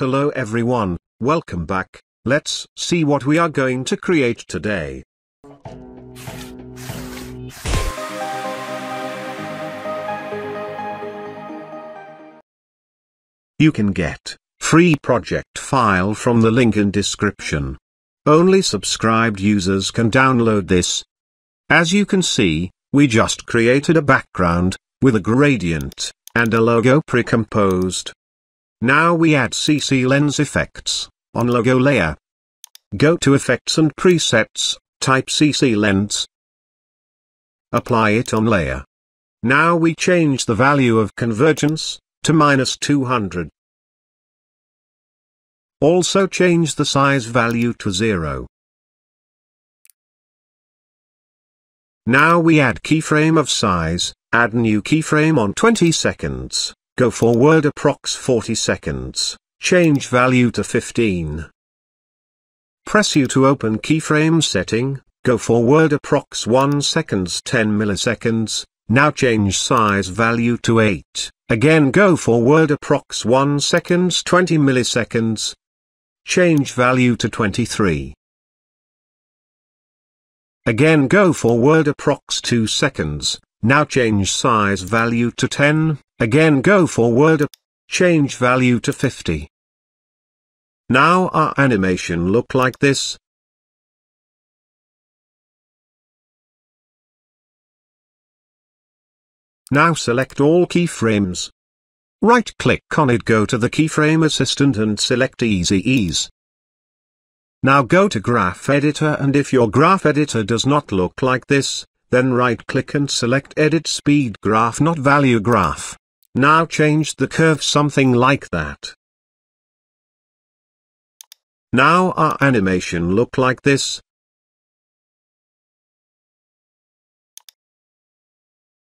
Hello everyone, welcome back, let's see what we are going to create today. You can get free project file from the link in description. Only subscribed users can download this. As you can see, we just created a background, with a gradient, and a logo pre-composed. Now we add CC Lens effects, on logo layer. Go to Effects and Presets, type CC Lens. Apply it on layer. Now we change the value of convergence, to minus 200. Also change the size value to 0. Now we add keyframe of size, add new keyframe on 20 seconds, go forward approx 40 seconds, change value to 15. Press U to open keyframe setting, go forward approx 1 seconds 10 milliseconds, now change size value to 8, again go forward approx 1 seconds 20 milliseconds, Change value to 23. Again go forward approx 2 seconds, now change size value to 10, again go forward, change value to 50. Now our animation look like this. Now select all keyframes. Right-click on it go to the keyframe assistant and select Easy Ease. Now go to Graph Editor and if your graph editor does not look like this, then right-click and select Edit Speed Graph not Value Graph. Now change the curve something like that. Now our animation look like this.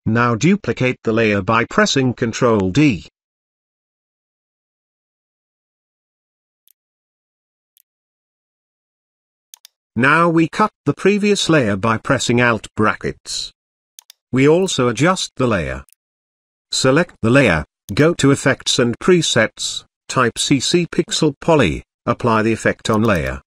Now duplicate the layer by pressing Ctrl D. Now we cut the previous layer by pressing Alt brackets. We also adjust the layer. Select the layer, go to Effects and Presets, type CC Pixel Poly, apply the effect on layer.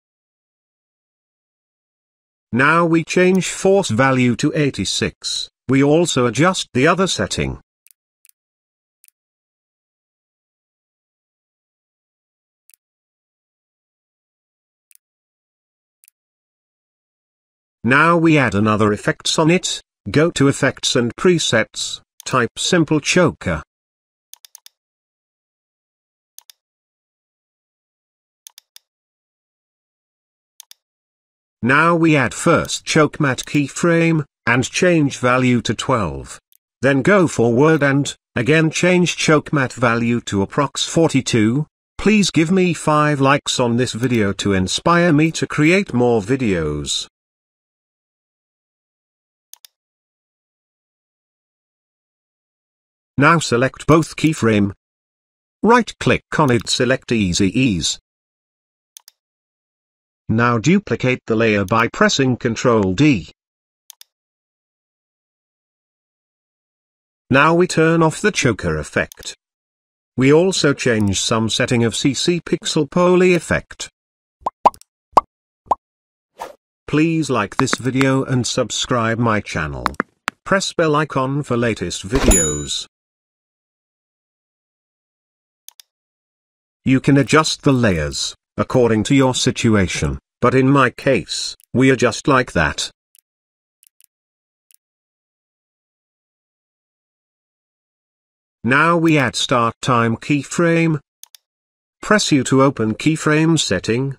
Now we change force value to 86, we also adjust the other setting. Now we add another effects on it, go to effects and presets, type simple choker. Now we add first choke matte keyframe, and change value to 12. Then go forward and, again change choke matte value to approx 42, please give me 5 likes on this video to inspire me to create more videos. Now select both keyframe. Right-click on it select Easy Ease. Now duplicate the layer by pressing Ctrl D. Now we turn off the choker effect. We also change some setting of CC Pixel Poly effect. Please like this video and subscribe my channel. Press bell icon for latest videos. You can adjust the layers, according to your situation, but in my case, we are just like that. Now we add start time keyframe. Press U to open keyframe setting.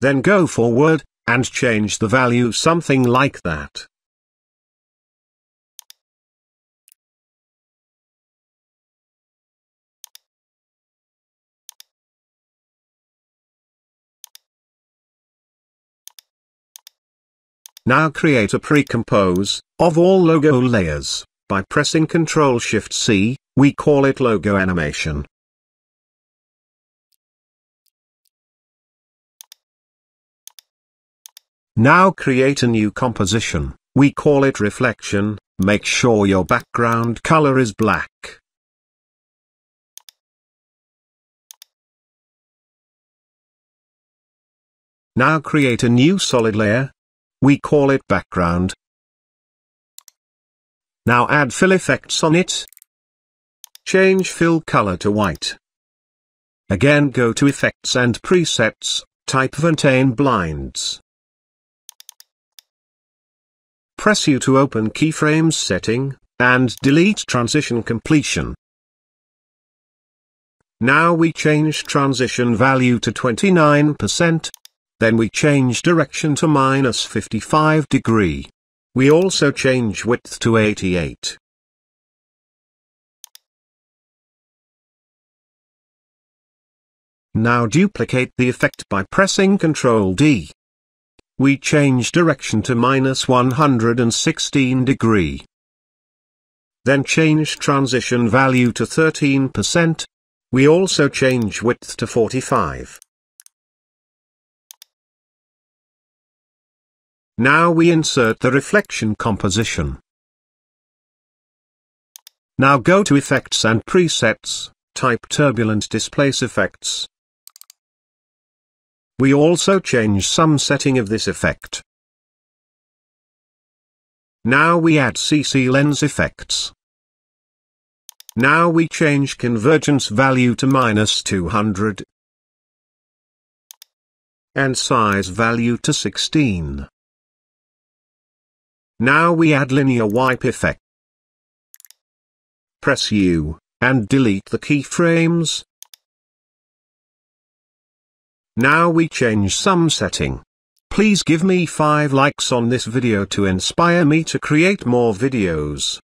Then go forward, and change the value something like that. Now create a pre-compose, of all logo layers, by pressing Ctrl Shift C, we call it logo animation. Now create a new composition, we call it reflection, make sure your background color is black. Now create a new solid layer. We call it background. Now add fill effects on it. Change fill color to white. Again go to effects and presets, type Venetian blinds. Press U to open keyframes setting, and delete transition completion. Now we change transition value to 29%. Then we change direction to minus 55 degree. We also change width to 88. Now duplicate the effect by pressing Ctrl D. We change direction to minus 116 degree. Then change transition value to 13%. We also change width to 45. Now we insert the reflection composition. Now go to Effects and Presets, type Turbulent Displace Effects. We also change some setting of this effect. Now we add CC lens effects. Now we change convergence value to minus 200 and size value to 16. Now we add linear wipe effect. Press U, and delete the keyframes. Now we change some setting. Please give me 5 likes on this video to inspire me to create more videos.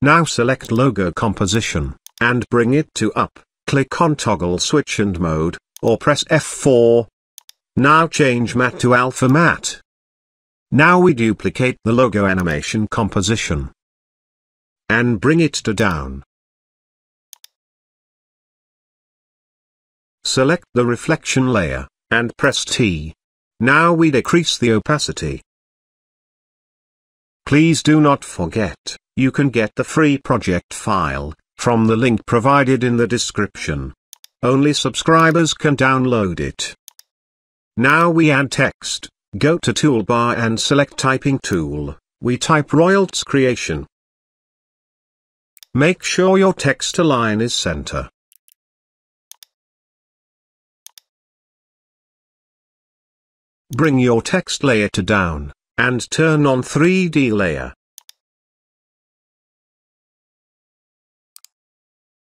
Now select logo composition, and bring it to up, click on toggle switch and mode, or press F4. Now change matte to alpha matte. Now we duplicate the logo animation composition. And bring it to down. Select the reflection layer, and press T. Now we decrease the opacity. Please do not forget, you can get the free project file, from the link provided in the description. Only subscribers can download it. Now we add text, go to toolbar and select typing tool, we type Royalz Creation. Make sure your text align is center. Bring your text layer to down, and turn on 3D layer.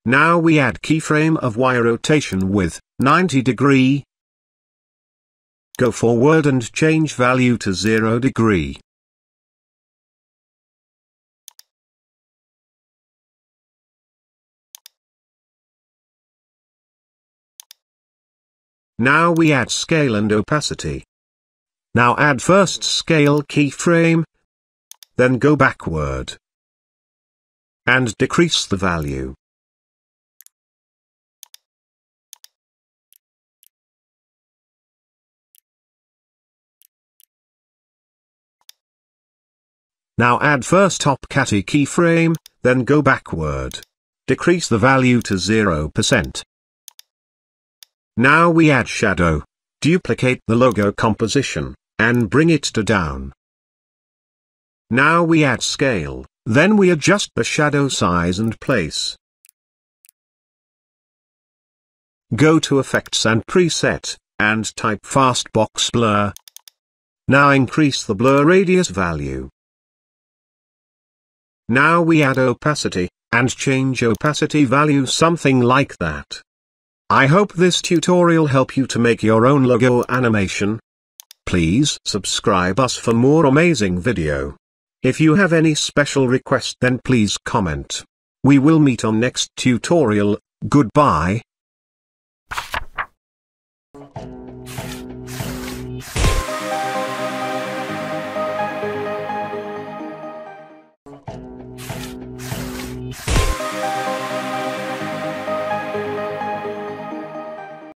Now we add keyframe of Y rotation with 90 degree. Go forward and change value to 0 degree. Now we add scale and opacity. Now add first scale keyframe. Then go backward. And decrease the value. Now add first opacity keyframe, then go backward. Decrease the value to 0%. Now we add shadow. Duplicate the logo composition, and bring it to down. Now we add scale, then we adjust the shadow size and place. Go to Effects and Preset, and type Fast Box Blur. Now increase the blur radius value. Now we add opacity, and change opacity value something like that. I hope this tutorial help you to make your own logo animation. Please subscribe us for more amazing video. If you have any special request then please comment. We will meet on next tutorial, goodbye.